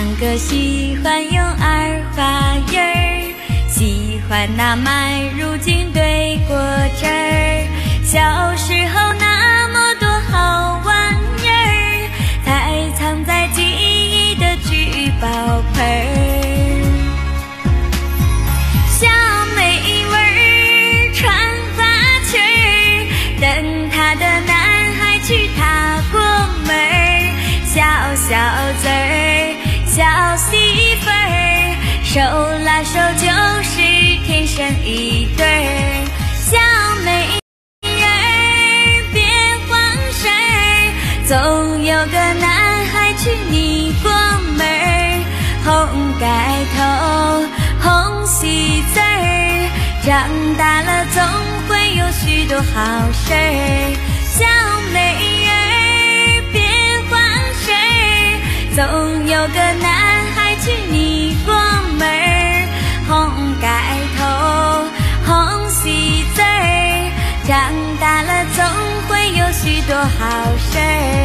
唱歌喜欢用儿化音儿，喜欢那麦如今对果汁儿。小时候那么多好玩意儿，才藏在记忆的聚宝盆儿。小妹妹儿穿花裙儿，等她的男孩去踏过门儿。小小子儿，小媳妇儿，手拉手就是天生一对儿。小妹儿别慌神儿，总有个男孩娶你过门儿。红盖头，红喜字儿，长大了总会有许多好事儿。小妹儿别慌神儿，总有个男长大了总会有许多好事儿。